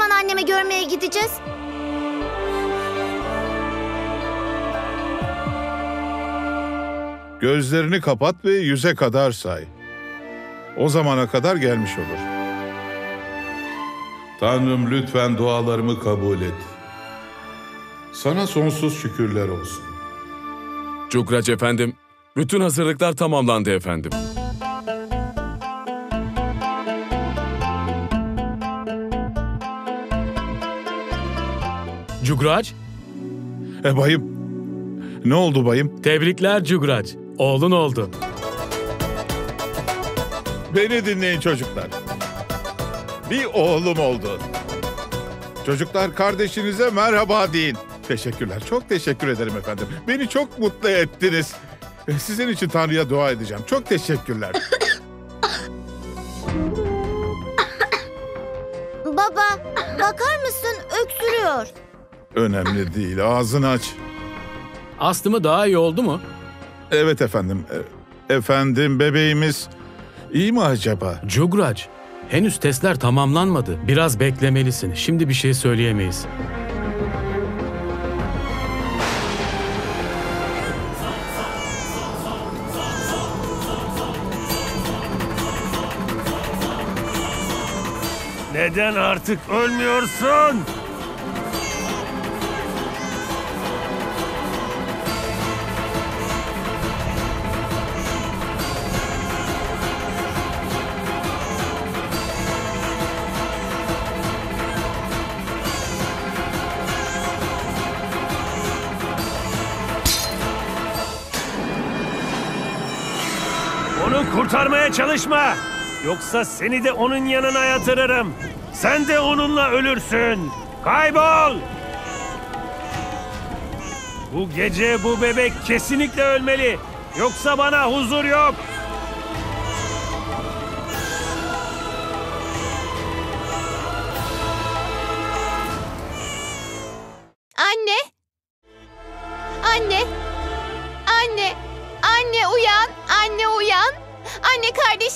annemi görmeye gideceğiz? Gözlerini kapat ve yüze kadar say. O zamana kadar gelmiş olur. Tanrım lütfen dualarımı kabul et. Sana sonsuz şükürler olsun. Cukraç efendim, bütün hazırlıklar tamamlandı efendim. Cugraç, E bayım. Ne oldu bayım? tebrikler Cugraç. Oğlun oldu. Beni dinleyin çocuklar. Bir oğlum oldu. Çocuklar kardeşinize merhaba deyin. Teşekkürler. Çok teşekkür ederim efendim. Beni çok mutlu ettiniz. E, Sizin için Tanrı'ya dua edeceğim. Çok teşekkürler. Baba, bakar mısın? Öksürüyor. Önemli değil. Ağzını aç. Astımı daha iyi oldu mu? Evet efendim. E, Efendim bebeğimiz iyi mi acaba? Cugraç, henüz testler tamamlanmadı. Biraz beklemelisin. Şimdi bir şey söyleyemeyiz. Neden artık ölmüyorsun? Kurtarmaya çalışma. Yoksa seni de onun yanına yatırırım. Sen de onunla ölürsün. Kaybol! Bu gece bu bebek kesinlikle ölmeli. Yoksa bana huzur yok.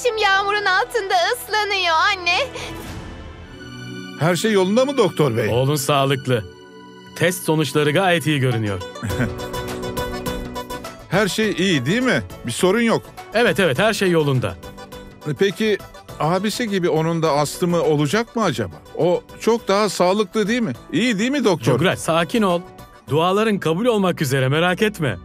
Kardeşim yağmurun altında ıslanıyor anne. Her şey yolunda mı doktor bey? Oğlun sağlıklı. Test sonuçları gayet iyi görünüyor. Her şey iyi değil mi? Bir sorun yok. Evet evet her şey yolunda. E, Peki abisi gibi onun da astımı olacak mı acaba? O çok daha sağlıklı değil mi? İyi değil mi doktor? Cugraç sakin ol. Duaların kabul olmak üzere merak etme.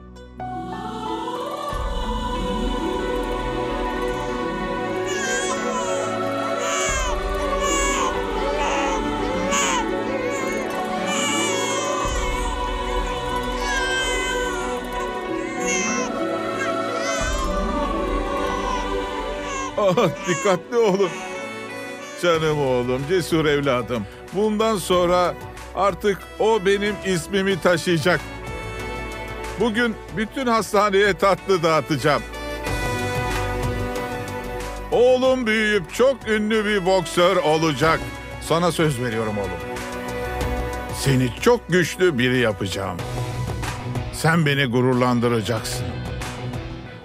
Dikkatli olun. Canım oğlum, cesur evladım. Bundan sonra artık o benim ismimi taşıyacak. Bugün bütün hastaneye tatlı dağıtacağım. Oğlum büyüyüp çok ünlü bir boksör olacak. Sana söz veriyorum oğlum. Seni çok güçlü biri yapacağım. Sen beni gururlandıracaksın.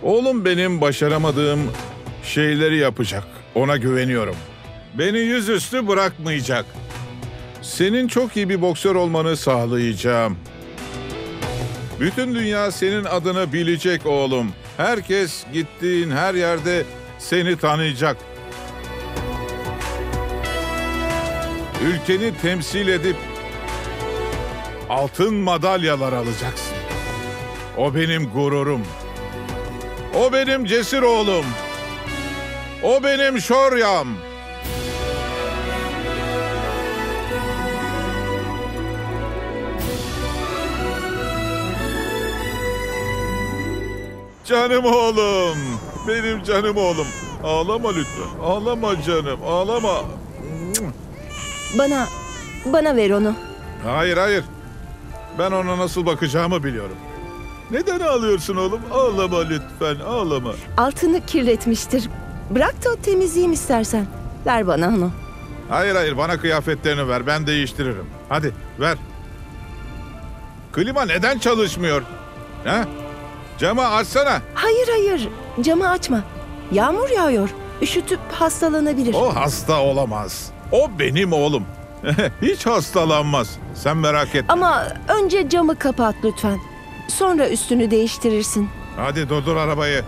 Oğlum benim başaramadığım şeyleri yapacak. Ona güveniyorum. Beni yüzüstü bırakmayacak. Senin çok iyi bir boksör olmanı sağlayacağım. Bütün dünya senin adını bilecek oğlum. Herkes gittiğin her yerde seni tanıyacak. Ülkeni temsil edip altın madalyalar alacaksın. O benim gururum. O benim cesur oğlum. O benim şoryam. Canım oğlum. Benim canım oğlum. Ağlama lütfen. Ağlama canım. Ağlama. Bana, bana ver onu. Hayır hayır. Ben ona nasıl bakacağımı biliyorum. Neden ağlıyorsun oğlum? Ağlama lütfen. Ağlama. Altını kirletmiştir. Bırak da temizleyeyim istersen. Ver bana onu. Hayır hayır bana kıyafetlerini ver ben değiştiririm. Hadi ver. Klima neden çalışmıyor? Ha? Camı açsana. Hayır hayır, camı açma. Yağmur yağıyor. Üşütüp hastalanabilir. O hasta olamaz. O benim oğlum. Hiç hastalanmaz. Sen merak etme. Ama önce camı kapat lütfen. Sonra üstünü değiştirirsin. Hadi durdur arabayı.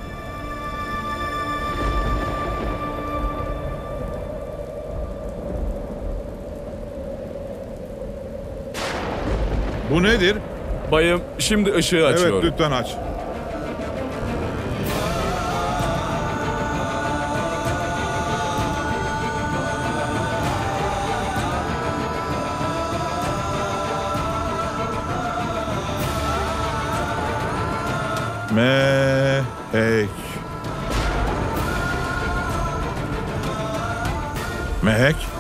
Bu nedir? Bayım şimdi ışığı Evet açıyorum. lütfen aç. Mehek. Mehek.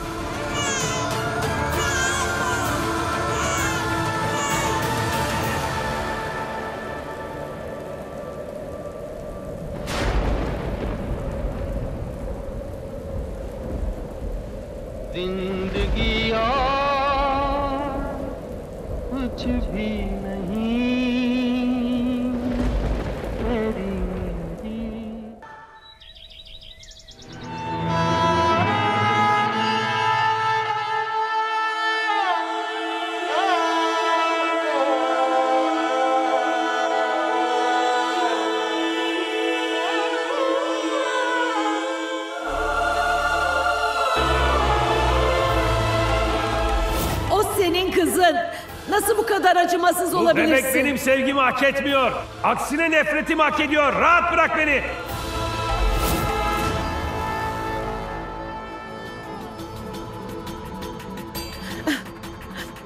Nasıl bu kadar acımasız Bu olabilirsin? bebek benim sevgimi hak etmiyor. Aksine nefretimi hak ediyor. Rahat bırak beni.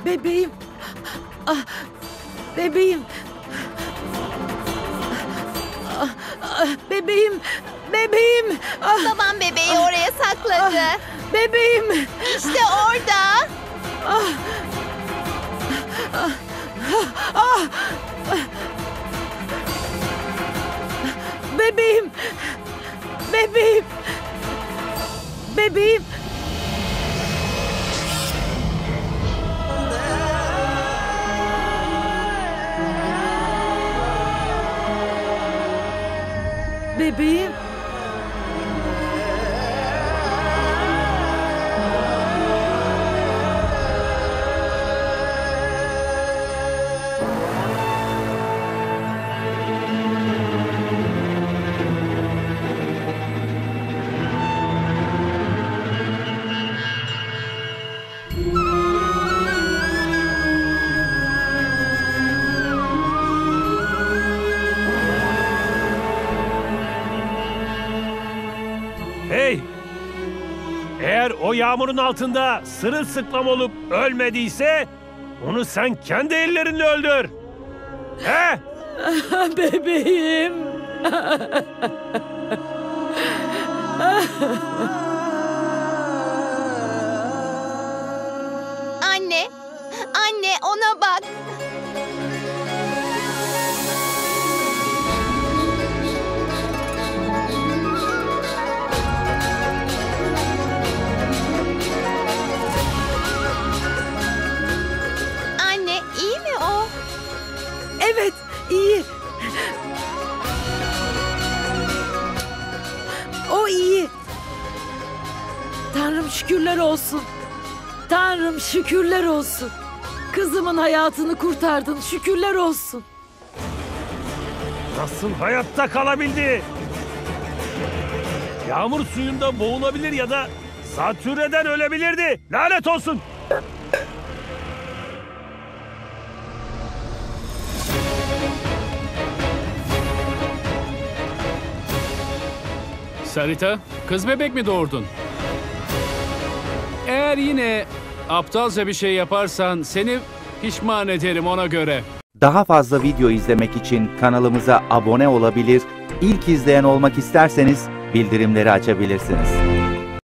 Bebeğim. Ah, bebeğim. Ah, ah, bebeğim. Bebeğim. Ah, Babam bebeği oraya sakladı. bebeğim. İşte orada. Bebeğim. Bebeğim. Hey! Eğer o yağmurun altında sırılsıklam olup ölmediyse onu sen kendi ellerinle öldür. He? Bebeğim. Anne. Anne ona bak. Şükürler olsun. Tanrım şükürler olsun. Kızımın hayatını kurtardın. Şükürler olsun. Nasıl hayatta kalabildi? Yağmur suyunda boğulabilir ya da zatürreden ölebilirdi. Lanet olsun. Sarita, kız bebek mi doğurdun? Eğer yine aptalca bir şey yaparsan seni pişman ederim ona göre. Daha fazla video izlemek için kanalımıza abone olabilir, ilk izleyen olmak isterseniz bildirimleri açabilirsiniz.